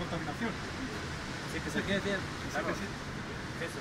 contaminación. Sí, que se quede bien. Claro. Sí. Eso.